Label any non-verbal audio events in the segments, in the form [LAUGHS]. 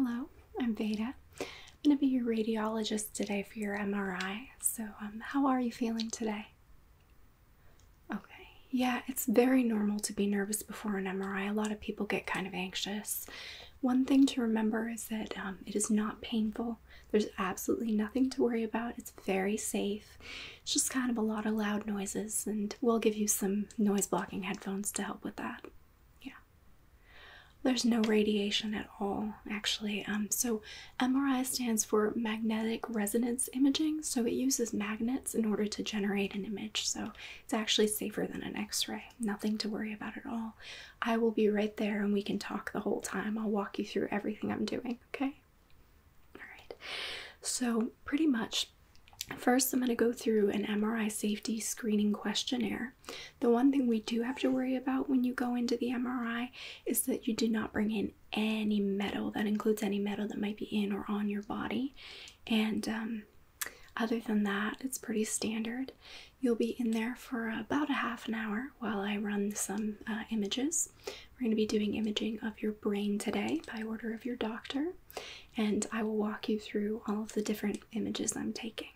Hello, I'm Veda. I'm going to be your radiologist today for your MRI. So, um, how are you feeling today? Okay, yeah, it's very normal to be nervous before an MRI. A lot of people get kind of anxious. One thing to remember is that um, it is not painful. There's absolutely nothing to worry about. It's very safe. It's just kind of a lot of loud noises, and we'll give you some noise blocking headphones to help with that. There's no radiation at all, actually. Um, so, MRI stands for magnetic resonance imaging, so it uses magnets in order to generate an image. So, it's actually safer than an x ray. Nothing to worry about at all. I will be right there and we can talk the whole time. I'll walk you through everything I'm doing, okay? Alright, so pretty much First, I'm going to go through an MRI safety screening questionnaire. The one thing we do have to worry about when you go into the MRI is that you do not bring in any metal. That includes any metal that might be in or on your body. And um, other than that, it's pretty standard. You'll be in there for about a half an hour while I run some uh, images. We're going to be doing imaging of your brain today by order of your doctor, and I will walk you through all of the different images I'm taking.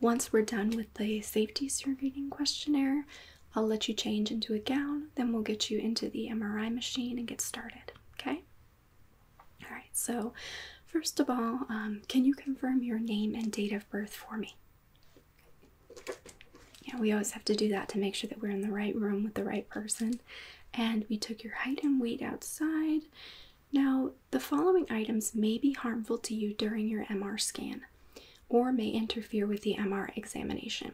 Once we're done with the safety screening questionnaire, I'll let you change into a gown, then we'll get you into the MRI machine and get started, okay? Alright, so first of all, um, can you confirm your name and date of birth for me? Yeah, we always have to do that to make sure that we're in the right room with the right person. And we took your height and weight outside. Now, the following items may be harmful to you during your MR scan or may interfere with the MR examination.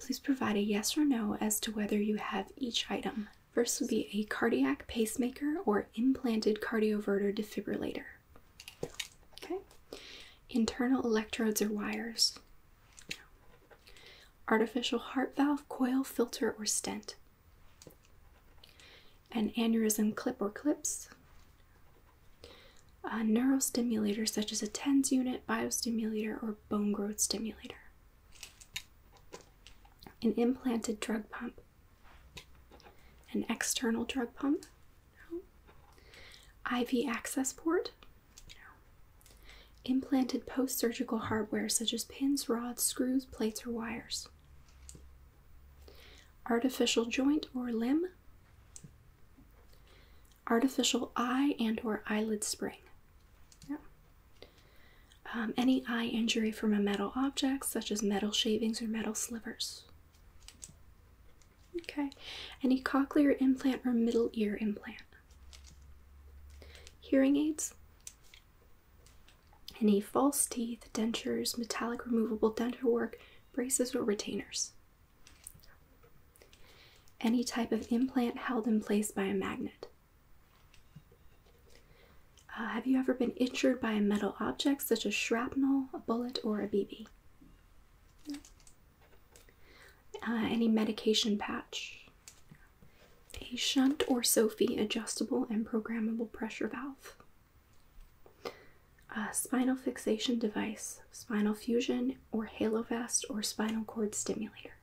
Please provide a yes or no as to whether you have each item. First would be a cardiac pacemaker or implanted cardioverter defibrillator. Okay. Internal electrodes or wires. Artificial heart valve, coil, filter, or stent. An aneurysm clip or clips. A neurostimulator such as a TENS unit, biostimulator, or bone growth stimulator. An implanted drug pump. An external drug pump. IV access port. Implanted post surgical hardware such as pins, rods, screws, plates, or wires. Artificial joint or limb. Artificial eye and or eyelid spring. Um, any eye injury from a metal object, such as metal shavings or metal slivers. Okay, any cochlear implant or middle ear implant. Hearing aids. Any false teeth, dentures, metallic removable dental work, braces, or retainers. Any type of implant held in place by a magnet. Uh, have you ever been injured by a metal object such as shrapnel, a bullet, or a BB? Uh, any medication patch? A shunt or Sophie adjustable and programmable pressure valve. A spinal fixation device, spinal fusion or halo vest or spinal cord stimulator.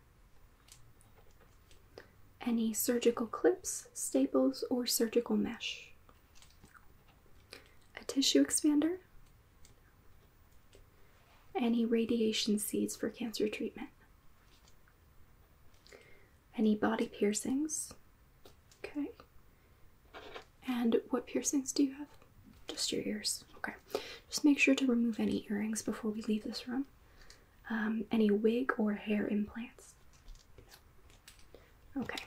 Any surgical clips, staples, or surgical mesh tissue expander, any radiation seeds for cancer treatment, any body piercings. Okay. And what piercings do you have? Just your ears. Okay. Just make sure to remove any earrings before we leave this room. Um, any wig or hair implants. Okay.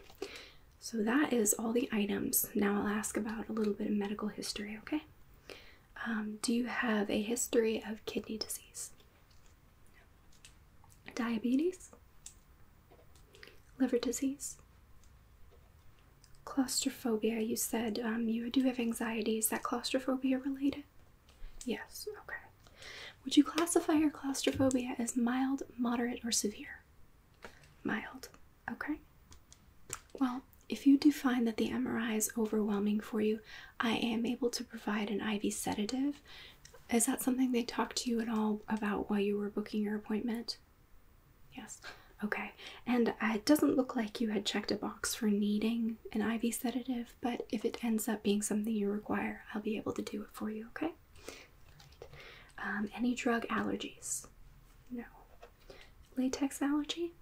So that is all the items. Now I'll ask about a little bit of medical history, okay? Um, do you have a history of kidney disease? Diabetes? Liver disease? Claustrophobia, you said um, you do have anxiety. Is that claustrophobia related? Yes, okay. Would you classify your claustrophobia as mild, moderate, or severe? Mild, okay. Well, if you do find that the MRI is overwhelming for you, I am able to provide an IV sedative. Is that something they talked to you at all about while you were booking your appointment? Yes. Okay. And uh, it doesn't look like you had checked a box for needing an IV sedative, but if it ends up being something you require, I'll be able to do it for you, okay? Um, any drug allergies? No. Latex allergy?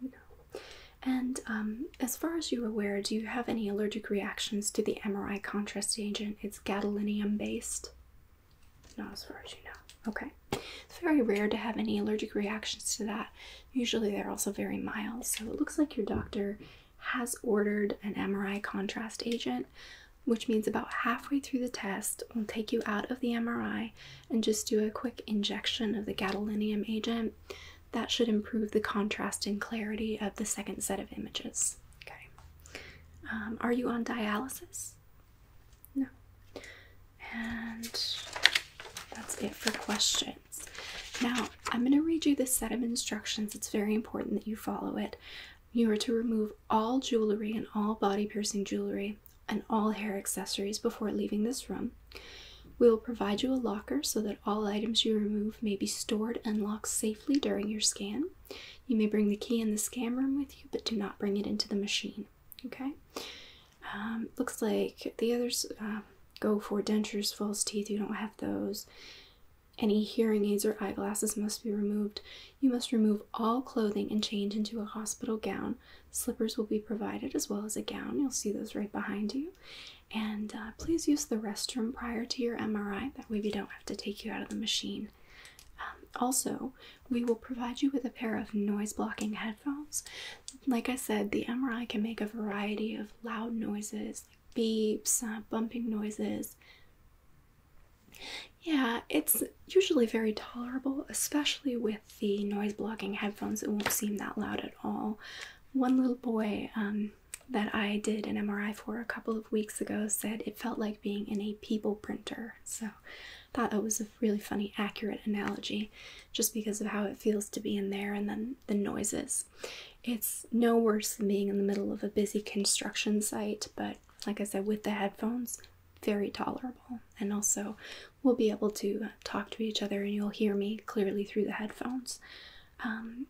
No. And um, as far as you're aware, do you have any allergic reactions to the MRI contrast agent? It's gadolinium based. Not as far as you know. Okay. It's very rare to have any allergic reactions to that. Usually they're also very mild. So it looks like your doctor has ordered an MRI contrast agent, which means about halfway through the test, we'll take you out of the MRI and just do a quick injection of the gadolinium agent. That should improve the contrast and clarity of the second set of images. Okay. Um, are you on dialysis? No. And that's it for questions. Now, I'm going to read you this set of instructions. It's very important that you follow it. You are to remove all jewelry and all body piercing jewelry and all hair accessories before leaving this room. We will provide you a locker so that all items you remove may be stored and locked safely during your scan. You may bring the key in the scan room with you, but do not bring it into the machine. Okay? Um, looks like the others uh, go for dentures, false teeth. You don't have those. Any hearing aids or eyeglasses must be removed. You must remove all clothing and change into a hospital gown. Slippers will be provided as well as a gown. You'll see those right behind you. And uh, please use the restroom prior to your MRI. That way, we don't have to take you out of the machine. Um, also, we will provide you with a pair of noise blocking headphones. Like I said, the MRI can make a variety of loud noises, like beeps, uh, bumping noises. Yeah, it's usually very tolerable, especially with the noise blocking headphones. It won't seem that loud at all. One little boy um, that I did an MRI for a couple of weeks ago said it felt like being in a people printer. So I thought that was a really funny, accurate analogy just because of how it feels to be in there and then the noises. It's no worse than being in the middle of a busy construction site, but like I said, with the headphones, very tolerable. And also, we'll be able to talk to each other and you'll hear me clearly through the headphones. Um,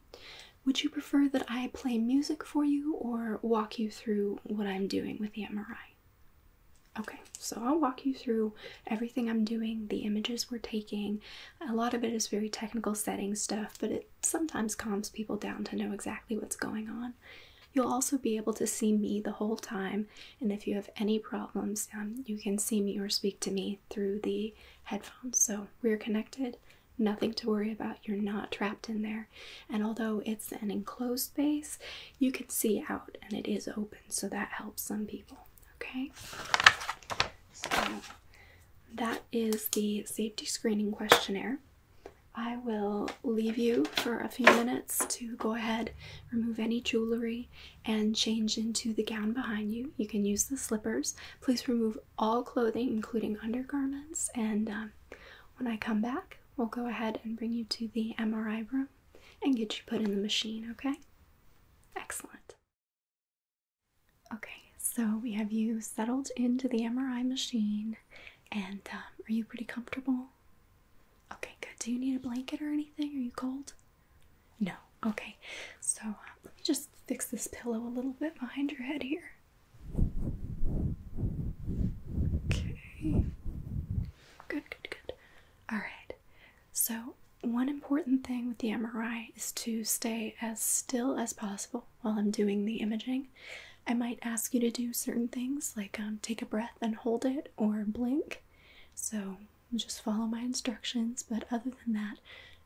would you prefer that I play music for you or walk you through what I'm doing with the MRI? Okay, so I'll walk you through everything I'm doing, the images we're taking. A lot of it is very technical setting stuff, but it sometimes calms people down to know exactly what's going on. You'll also be able to see me the whole time, and if you have any problems, um, you can see me or speak to me through the headphones. So we're connected, nothing to worry about. You're not trapped in there. And although it's an enclosed space, you can see out and it is open, so that helps some people. Okay? So that is the safety screening questionnaire. I will leave you for a few minutes to go ahead, remove any jewelry, and change into the gown behind you. You can use the slippers. Please remove all clothing, including undergarments. And um, when I come back, we'll go ahead and bring you to the MRI room and get you put in the machine, okay? Excellent. Okay, so we have you settled into the MRI machine, and um, are you pretty comfortable? Okay, good. Do you need a blanket or anything? Are you cold? No. Okay, so uh, let me just fix this pillow a little bit behind your head here. Okay. Good, good, good. All right. So, one important thing with the MRI is to stay as still as possible while I'm doing the imaging. I might ask you to do certain things like um, take a breath and hold it or blink. So, just follow my instructions, but other than that,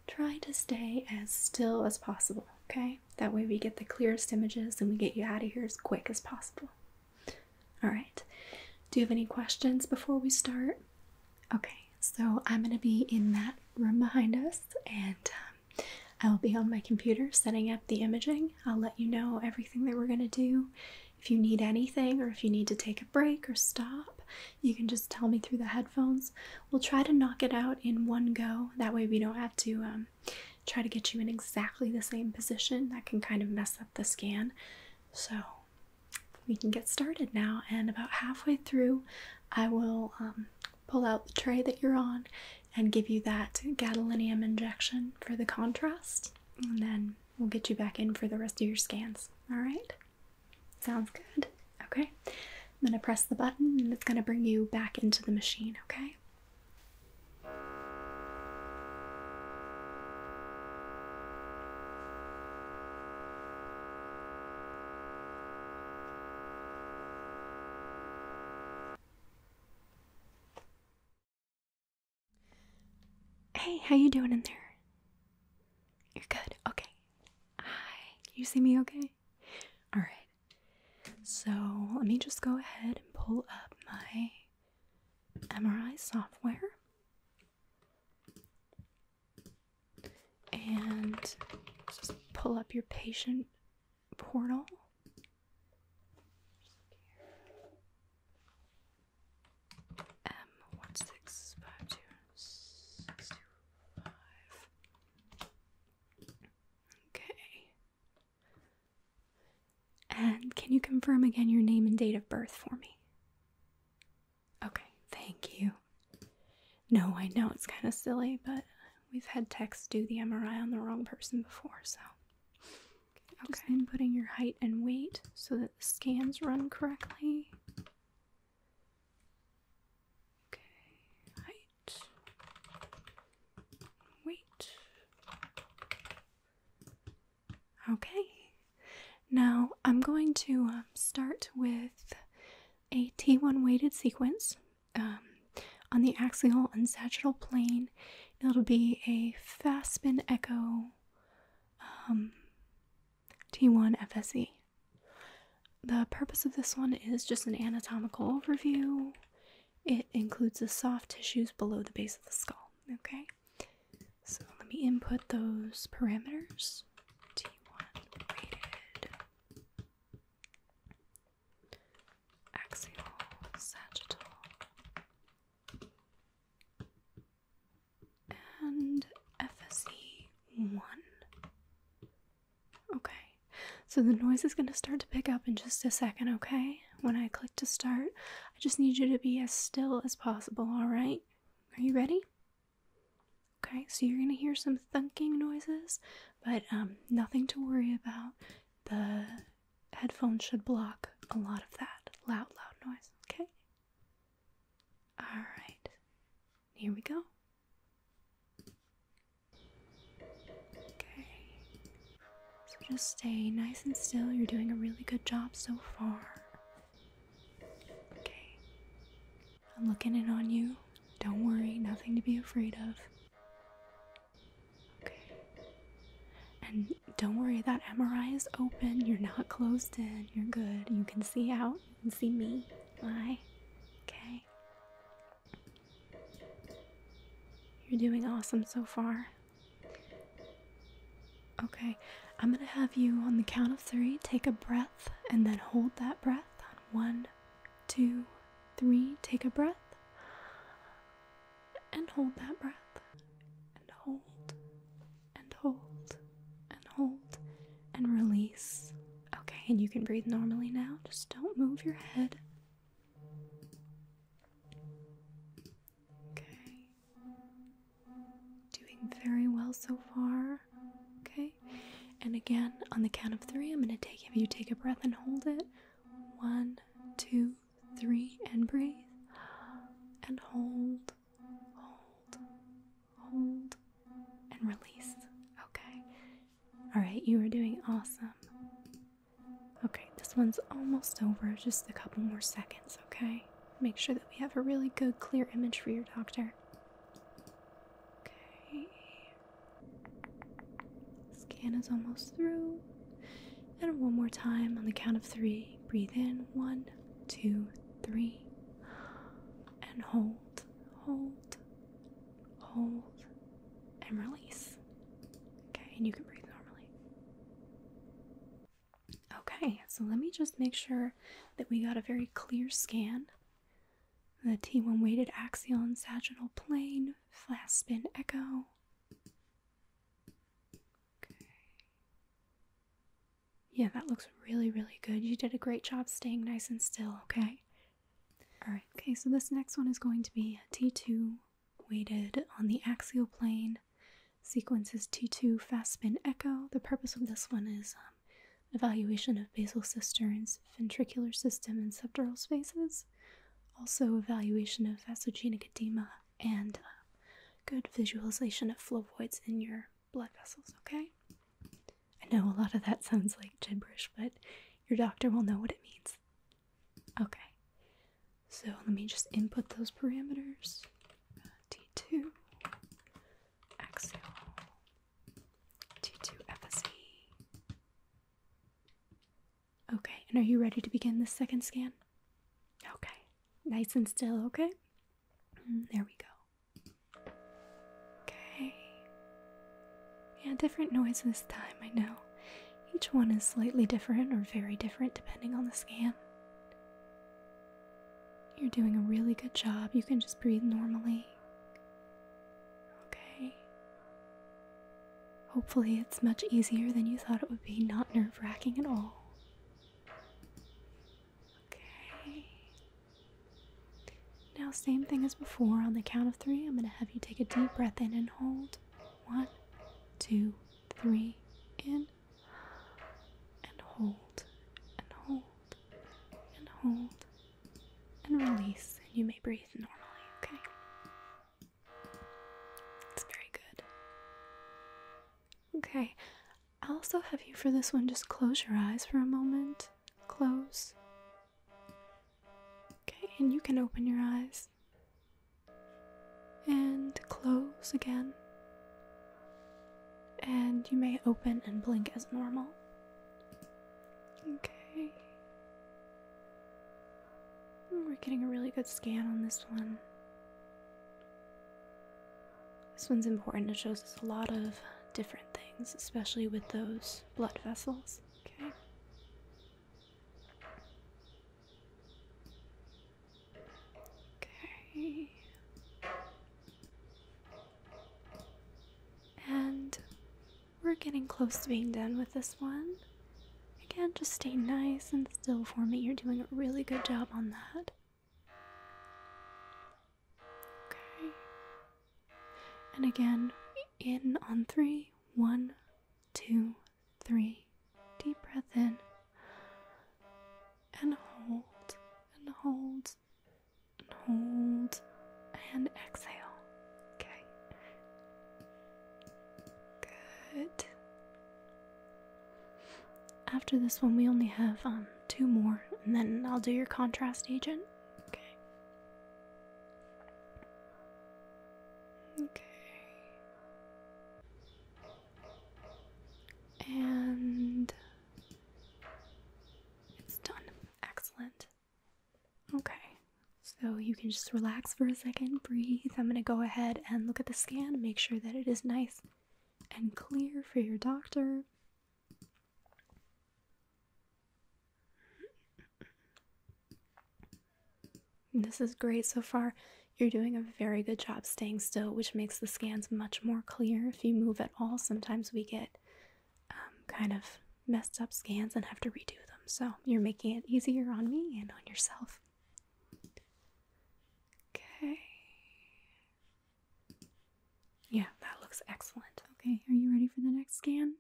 try to stay as still as possible, okay? That way we get the clearest images and we get you out of here as quick as possible. All right. Do you have any questions before we start? Okay, so I'm going to be in that room behind us and um, I will be on my computer setting up the imaging. I'll let you know everything that we're going to do. If you need anything or if you need to take a break or stop, you can just tell me through the headphones. We'll try to knock it out in one go. That way, we don't have to um, try to get you in exactly the same position. That can kind of mess up the scan. So, we can get started now. And about halfway through, I will um, pull out the tray that you're on and give you that gadolinium injection for the contrast. And then we'll get you back in for the rest of your scans. All right? Sounds good. Okay. I'm going to press the button and it's going to bring you back into the machine, okay? Hey, how you doing in there? You're good. Okay. Hi. You see me okay? All right. So, let me just go ahead and pull up my MRI software. And just pull up your patient portal. M one six five two six two five. Okay. And can you confirm again your name and date of birth for me? Okay, thank you. No, I know it's kind of silly, but we've had techs do the MRI on the wrong person before, so. Okay, just inputting your height and weight so that the scans run correctly. Okay, height, weight. Okay, now I'm going to um, start with a T1 weighted sequence. Um, on the axial and sagittal plane, it'll be a fast spin echo um, T1 FSE. The purpose of this one is just an anatomical overview. It includes the soft tissues below the base of the skull. Okay, so let me input those parameters. T1 weighted axial sagittal and FSE 1. Okay, so the noise is going to start to pick up in just a second, okay? When I click to start, I just need you to be as still as possible, alright? Are you ready? Okay, so you're going to hear some thunking noises, but um, nothing to worry about. The headphones should block a lot of that loud, loud noise, okay? Alright, here we go. Okay. So just stay nice and still. You're doing a really good job so far. Okay. I'm looking in on you. Don't worry, nothing to be afraid of. Okay. And don't worry, that MRI is open. You're not closed in. You're good. You can see out. You can see me. Hi. Okay. You're doing awesome so far. Okay, I'm gonna have you on the count of three take a breath and then hold that breath on one, two, three. Take a breath and hold that breath and hold and hold and hold and release. Okay, and you can breathe normally now. Just don't move your head. Okay. Doing very well so far. Again, on the count of three, I'm going to take, if you take a breath and hold it. One, two, three, and breathe. And hold, hold, hold, and release. Okay. All right, you are doing awesome. Okay, this one's almost over. Just a couple more seconds, okay? Make sure that we have a really good, clear image for your doctor. Okay. Scan is almost through. And one more time on the count of three. Breathe in. One, two, three. And hold, hold, hold, and release. Okay, and you can breathe normally. Okay, so let me just make sure that we got a very clear scan. The T1 weighted axial and sagittal plane, fast spin echo. Yeah, that looks really, really good. You did a great job staying nice and still, okay? Alright, okay, so this next one is going to be a T2 weighted on the axial plane. Sequence is T2 fast spin echo. The purpose of this one is um, evaluation of basal cisterns, ventricular system, and subdural spaces. Also, evaluation of vasogenic edema and uh, good visualization of flow voids in your blood vessels, okay? know a lot of that sounds like gibberish, but your doctor will know what it means. Okay, so let me just input those parameters T2, axial, T2 FSE. Okay, and are you ready to begin the second scan? Okay, nice and still, okay? Mm, there we go. Yeah, different noise this time, I know. Each one is slightly different or very different depending on the scan. You're doing a really good job. You can just breathe normally. Okay. Hopefully, it's much easier than you thought it would be, not nerve wracking at all. Okay. Now, same thing as before. On the count of three, I'm going to have you take a deep breath in and hold. One, two, three, in, and hold, and hold, and hold, and release. And you may breathe normally, okay? It's very good. Okay, I'll also have you for this one just close your eyes for a moment. Close. Okay, and you can open your eyes. And close again. And you may open and blink as normal. Okay. We're getting a really good scan on this one. This one's important. It shows us a lot of different things, especially with those blood vessels. Okay. Okay. And we're getting close to being done with this one. Again, just stay nice and still for me. You're doing a really good job on that. Okay. And again, in on three. One, two, three. Deep breath in. And hold. And hold. And hold. And exhale. Okay. Good. After this one, we only have um two more, and then I'll do your contrast agent. Okay. Okay. And it's done. Excellent. Okay. So you can just relax for a second, breathe. I'm going to go ahead and look at the scan, make sure that it is nice and clear for your doctor. This is great so far. You're doing a very good job staying still, which makes the scans much more clear. If you move at all, sometimes we get um, kind of messed up scans and have to redo them. So you're making it easier on me and on yourself. Okay. Yeah, that looks excellent. Okay, are you ready for the next scan?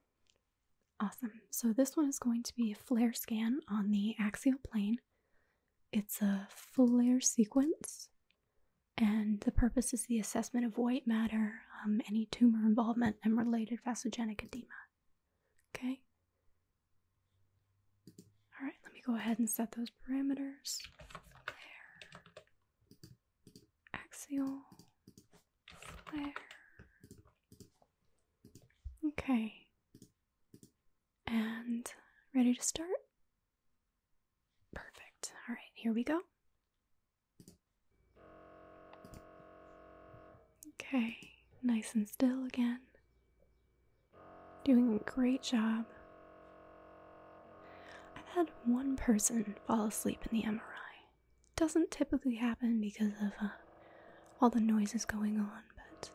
Awesome. So this one is going to be a FLAIR scan on the axial plane. It's a FLAIR sequence, and the purpose is the assessment of white matter, um, any tumor involvement, and related vasogenic edema. Okay? Alright, let me go ahead and set those parameters. FLAIR, axial, FLAIR. Okay. And ready to start? Perfect. All right, here we go. Okay, nice and still again. Doing a great job. I've had one person fall asleep in the MRI. Doesn't typically happen because of uh, all the noises going on, but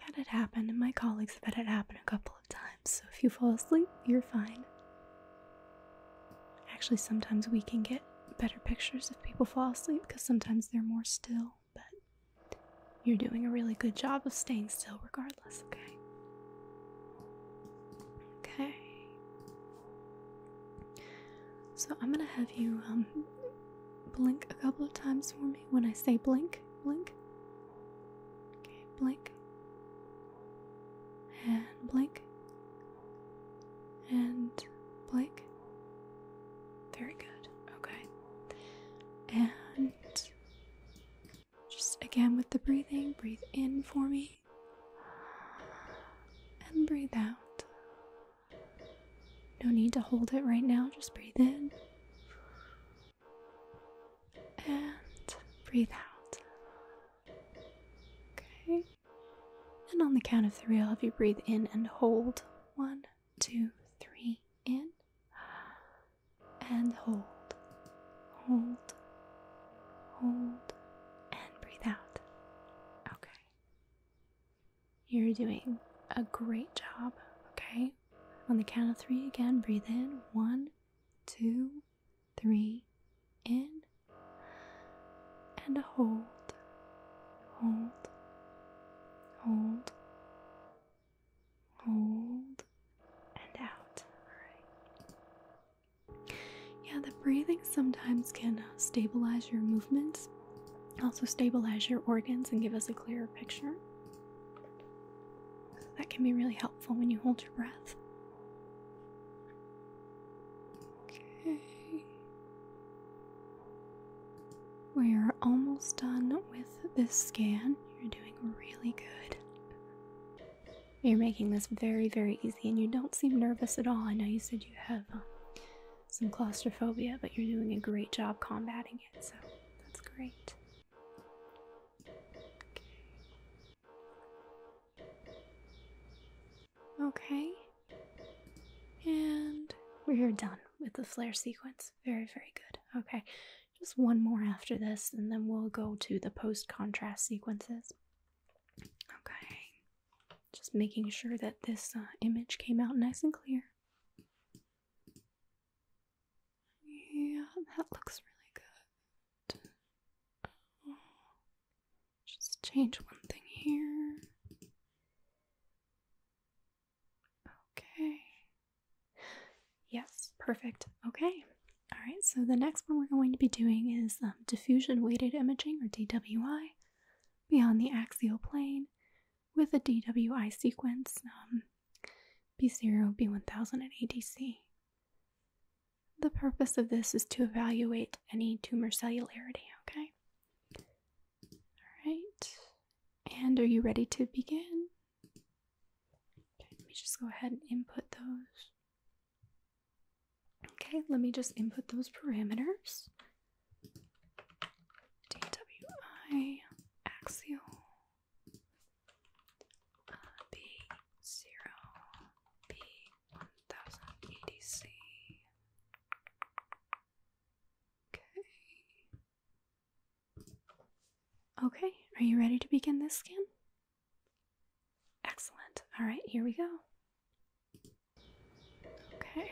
I've had it happen, and my colleagues have had it happen a couple of times. So if you fall asleep, you're fine. Actually, sometimes we can get better pictures if people fall asleep because sometimes they're more still, but you're doing a really good job of staying still regardless, okay? Okay. So I'm gonna have you um blink a couple of times for me when I say blink. Blink. Okay, blink. And blink. And blink. Very good. Okay. And just again with the breathing, breathe in for me. And breathe out. No need to hold it right now. Just breathe in and breathe out. Okay. And on the count of three, I'll have you breathe in and hold. One, two, three, in and hold. Hold, hold, and breathe out. Okay. You're doing a great job, okay? On the count of three again, breathe in. One, two, three, in, and hold, hold, hold, hold, and out. Alright. Yeah, the breathing sometimes can uh, stabilize your movements, also stabilize your organs, and give us a clearer picture. that can be really helpful when you hold your breath. Okay. We are almost done with this scan. You're doing really good. You're making this very, very easy, and you don't seem nervous at all. I know you said you have um, some claustrophobia, but you're doing a great job combating it, so that's great. Okay. And we're done with the FLAIR sequence. Very, very good. Okay. Just one more after this, and then we'll go to the post contrast sequences. Okay. Just making sure that this uh, image came out nice and clear. Yeah, that looks really good. Just change one thing here. Okay. Yes, perfect. Okay. All right, so the next one we're going to be doing is um, diffusion weighted imaging or DWI beyond the axial plane with a DWI sequence um, B0, B1000, and ADC. The purpose of this is to evaluate any tumor cellularity, okay? All right, and are you ready to begin? Okay, let me just go ahead and input those. Okay, let me just input those parameters. DWI axial uh, B0 B1000 ADC. Okay. Okay, are you ready to begin this scan? Excellent. All right, here we go. Okay.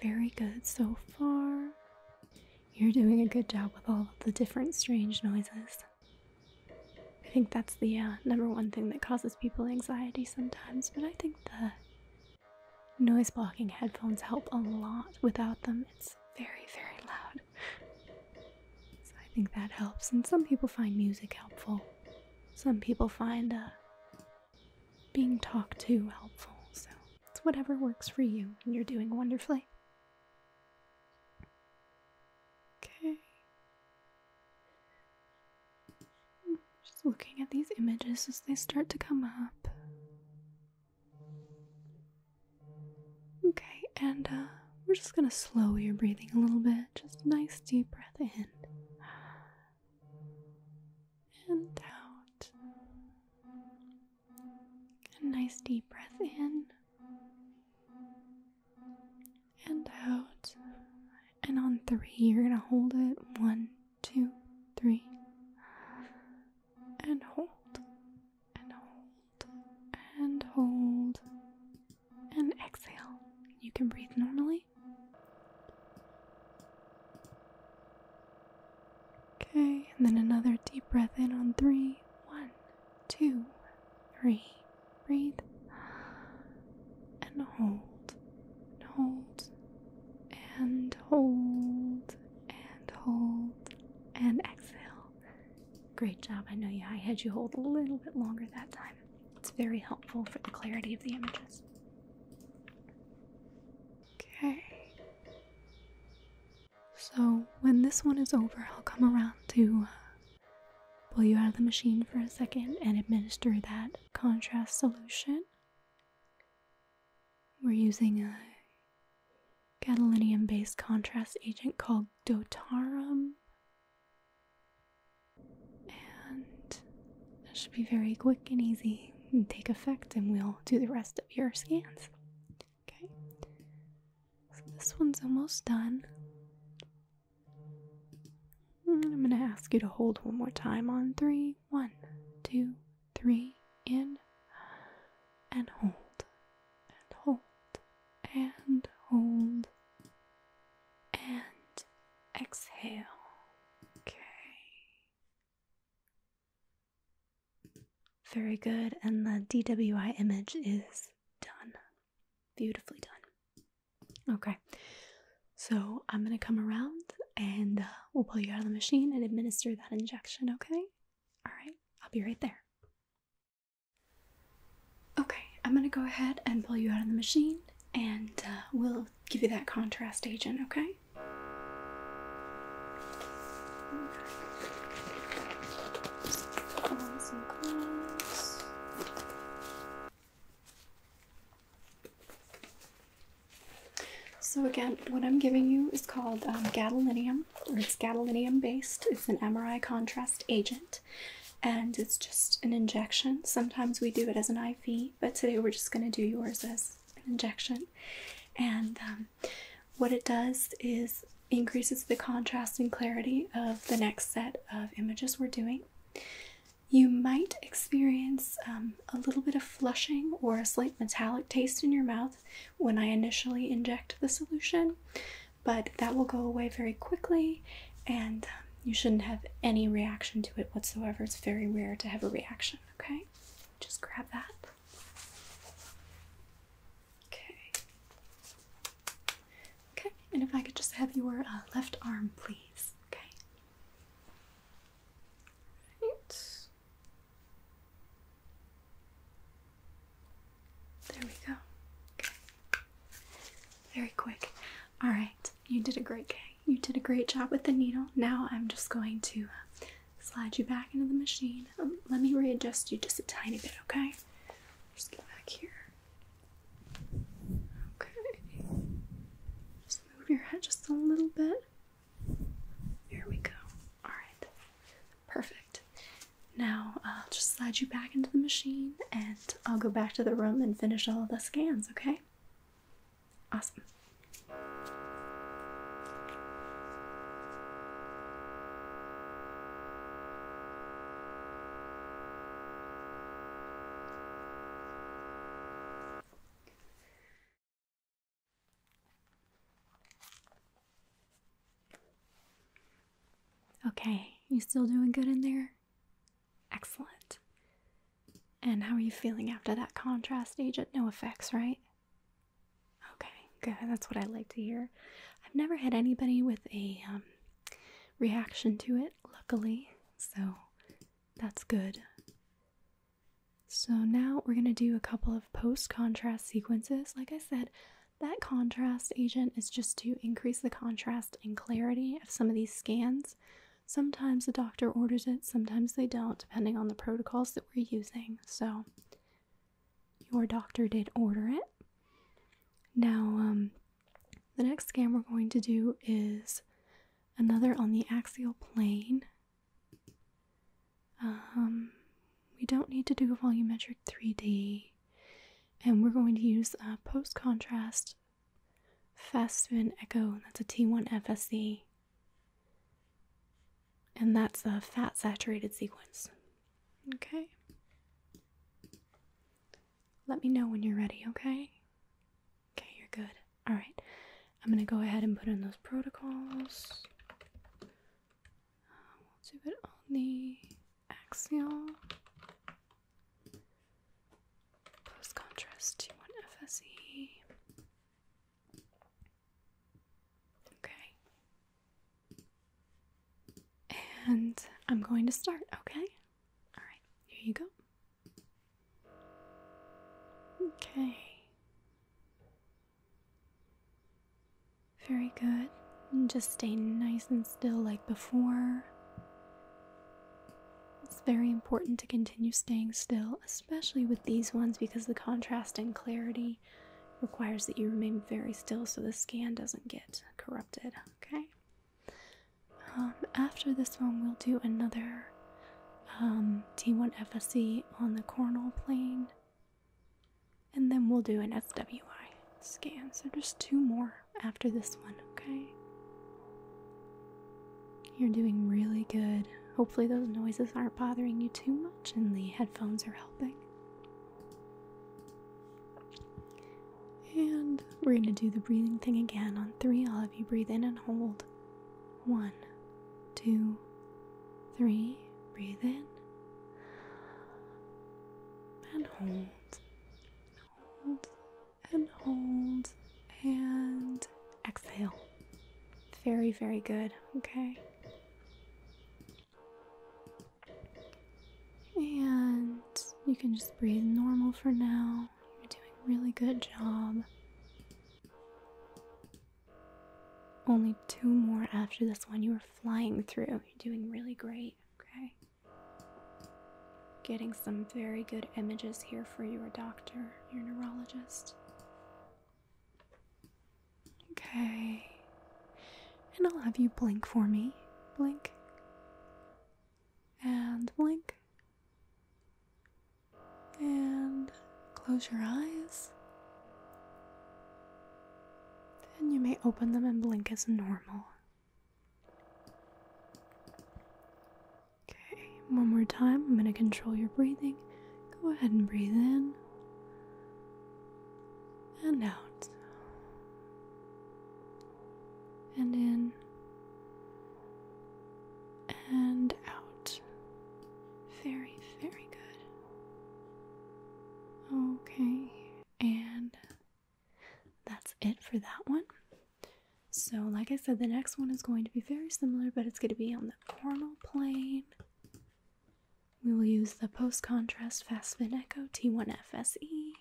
Very good so far. You're doing a good job with all of the different strange noises. I think that's the uh, number one thing that causes people anxiety sometimes, but I think the noise blocking headphones help a lot. Without them, it's very, very think that helps. And some people find music helpful. Some people find uh, being talked to helpful. So it's whatever works for you, and you're doing wonderfully. Okay. Just looking at these images as they start to come up. Okay, and uh, we're just gonna slow your breathing a little bit. Just a nice deep breath in and out. A nice deep breath in and out. And on three, you're gonna hold it. One, two, three. And hold. And hold. And hold. And exhale. You can breathe normally. Okay, and then another deep breath in on three. One, two, three. Breathe. And hold. And hold. And hold. And hold. And exhale. Great job. I know you I had you hold a little bit longer that time. It's very helpful for the clarity of the images. Okay. So when this one is over, I'll come around to uh, pull you out of the machine for a second and administer that contrast solution. we're using a gadolinium based contrast agent called Dotarem. And that should be very quick and easy and take effect, and we'll do the rest of your scans. Okay, so this one's almost done. I'm going to ask you to hold one more time on three. One, two, three, in and hold, and hold, and hold, and exhale. Okay. Very good. And the DWI image is done. Beautifully done. Okay. So I'm to come around and uh, we'll pull you out of the machine and administer that injection, okay? All right. I'll be right there. Okay, I'm gonna go ahead and pull you out of the machine and uh, we'll give you that contrast agent, okay? So again, what I'm giving you is called um, gadolinium, or it's gadolinium based. It's an MRI contrast agent, and it's just an injection. Sometimes we do it as an IV, but today we're just going to do yours as an injection. And um, what it does is increases the contrast and clarity of the next set of images we're doing. You might experience um, a little bit of flushing or a slight metallic taste in your mouth when I initially inject the solution, but that will go away very quickly and um, you shouldn't have any reaction to it whatsoever. It's very rare to have a reaction, okay? Just grab that. Okay. Okay, and if I could just have your uh, left arm, please. Okay. Right. There we go. Okay. Very quick. All right, you did a great You did a great job with the needle. Now I'm just going to uh, slide you back into the machine. Um, let me readjust you just a tiny bit, okay? Just get back here. Okay. Just move your head just a little bit. Here we go. All right. Perfect. Now I'll just slide you back into the machine and I'll go back to the room and finish all of the scans, okay? Awesome. Okay, you still doing good in there? Excellent. And how are you feeling after that contrast agent? No effects, right? Okay, good. That's what I like to hear. I've never had anybody with a um, reaction to it, luckily, so that's good. So now we're going to do a couple of post contrast sequences. Like I said, that contrast agent is just to increase the contrast and clarity of some of these scans. Sometimes the doctor orders it, sometimes they don't, depending on the protocols that we're using. So, your doctor did order it. Now, um, the next scan we're going to do is another on the axial plane. Um, we don't need to do a volumetric 3D, and we're going to use a post contrast fast spin echo. That's a T1 FSE and that's a fat saturated sequence. Okay. Let me know when you're ready, okay? Okay, you're good. All right. I'm going to go ahead and put in those protocols. Uh, we'll do it on the axial. Post contrast to one FSE. And I'm going to start, okay? Alright, here you go. Okay. Very good. And just stay nice and still like before. It's very important to continue staying still, especially with these ones because the contrast and clarity requires that you remain very still so the scan doesn't get corrupted, okay? Um, after this one, we'll do another um, T1 FSE on the coronal plane, and then we'll do an SWI scan. So, just two more after this one, okay? You're doing really good. Hopefully, those noises aren't bothering you too much, and the headphones are helping. And we're going to do the breathing thing again. On three, I'll have you breathe in and hold. One, two, three. Breathe in and hold, hold, and hold, and exhale. Very, very good. Okay. And you can just breathe normal for now. You're doing a really good job. Only two more after this one. You are flying through. You're doing really great, okay? Getting some very good images here for your doctor, your neurologist. Okay. And I'll have you blink for me. Blink. And blink. And close your eyes. Then you may open them and blink as normal. Okay, one more time. I'm going to control your breathing. Go ahead and breathe in and out. And in and it for that one. So, like I said, the next one is going to be very similar, but it's going to be on the coronal plane. We will use the post contrast fast spin echo T1 FSE.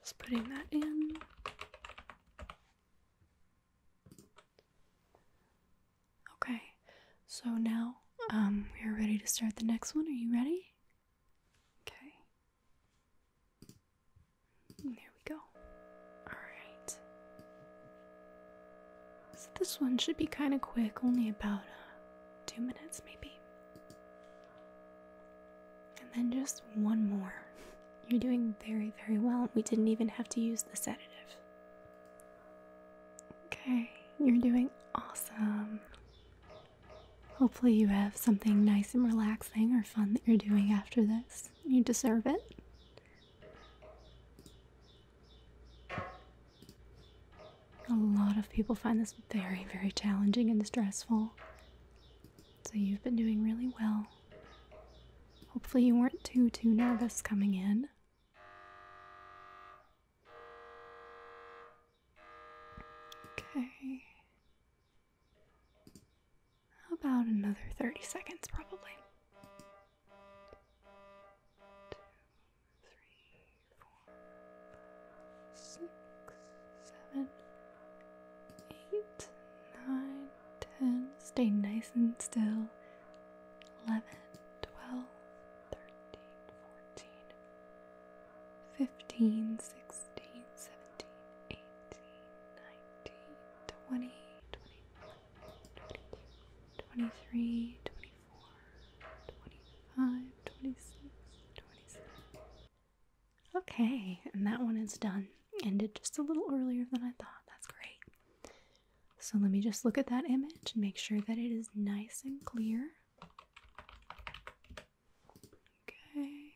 Just putting that in. Okay, so now um, we are ready to start the next one. Are you ready? This one should be kind of quick, only about uh, two minutes maybe. And then just one more. You're doing very, very well. We didn't even have to use the sedative. Okay, you're doing awesome. Hopefully, you have something nice and relaxing or fun that you're doing after this. You deserve it. A lot of people find this very, very challenging and stressful. So, you've been doing really well. Hopefully, you weren't too, too nervous coming in. Okay. About another 30 seconds, probably? Nice and still. 11, 12, 13, 14, 15, 16, 17, 18, 19, 20, 21, 22, 23, 24, 25, 26, 27. Okay, and that one is done. Ended just a little earlier than I thought. So let me just look at that image and make sure that it is nice and clear. Okay.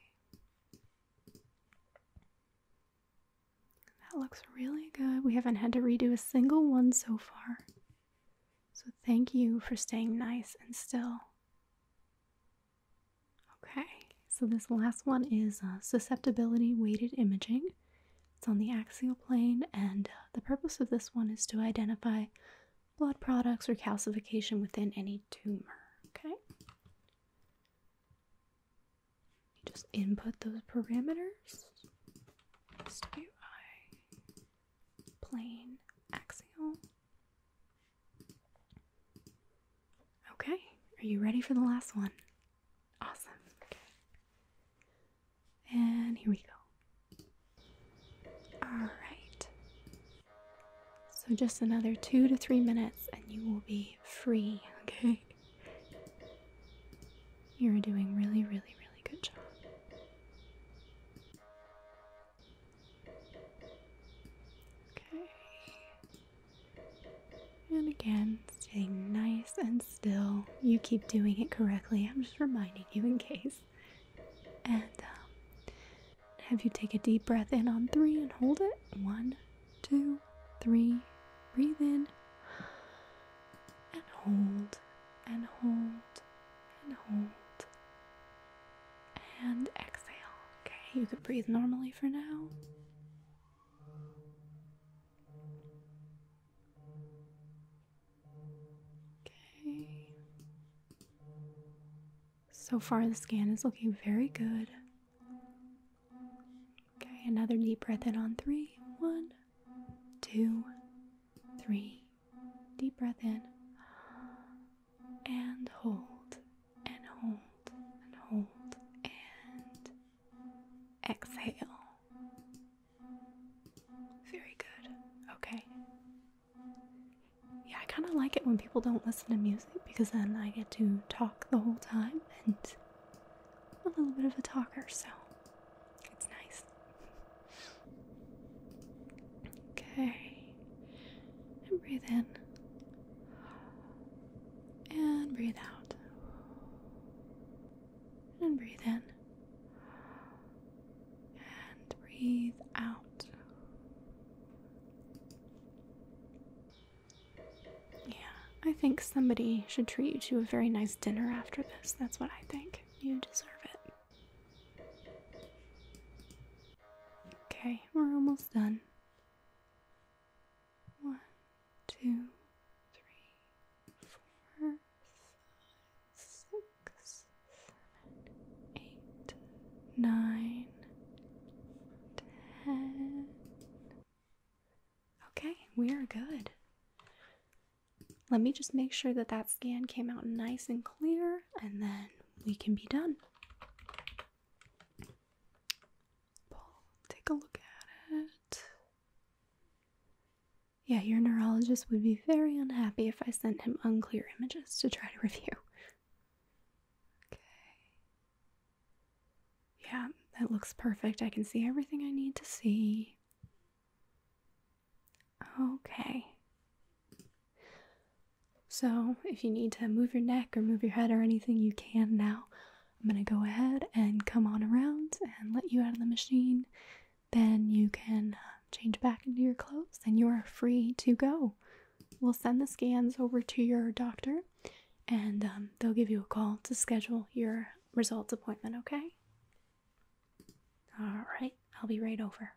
That looks really good. We haven't had to redo a single one so far. So thank you for staying nice and still. Okay, so this last one is uh, susceptibility weighted imaging. It's on the axial plane, and uh, the purpose of this one is to identify blood products or calcification within any tumor. Okay, you just input those parameters. SWI, plane, axial. Okay, are you ready for the last one? Awesome. Okay. So, just another two to three minutes and you will be free, okay? You're doing really, really, really good job. Okay. And again, staying nice and still. You keep doing it correctly. I'm just reminding you in case. And um, have you take a deep breath in on three and hold it. One, two, three. Breathe in and hold and hold and hold and exhale. Okay, you can breathe normally for now. Okay. So far, the scan is looking very good. Another deep breath in on three. One, two, three. Deep breath in. And hold, and hold, and hold, and exhale. Very good. Okay. Yeah, I kind of like it when people don't listen to music because then I get to talk the whole time and I'm a little bit of a talker, so it's nice. Okay. And breathe in. And breathe out. And breathe in. And breathe out. Yeah, I think somebody should treat you to a very nice dinner after this. That's what I think. You deserve it. Okay, we're almost done. One, two, three, four, five, six, seven, eight, nine, ten. Okay, we are good. Let me just make sure that that scan came out nice and clear, and then we can be done. take a look at it. Yeah, your neurologist would be very unhappy if I sent him unclear images to try to [LAUGHS] review. Okay. Yeah, that looks perfect. I can see everything I need to see. Okay. So, if you need to move your neck or move your head or anything, you can now. I'm going to go ahead and come on around and let you out of the machine. Then you can uh, change back into your clothes and you are free to go. We'll send the scans over to your doctor and um, they'll give you a call to schedule your results appointment, okay? All right, I'll be right over.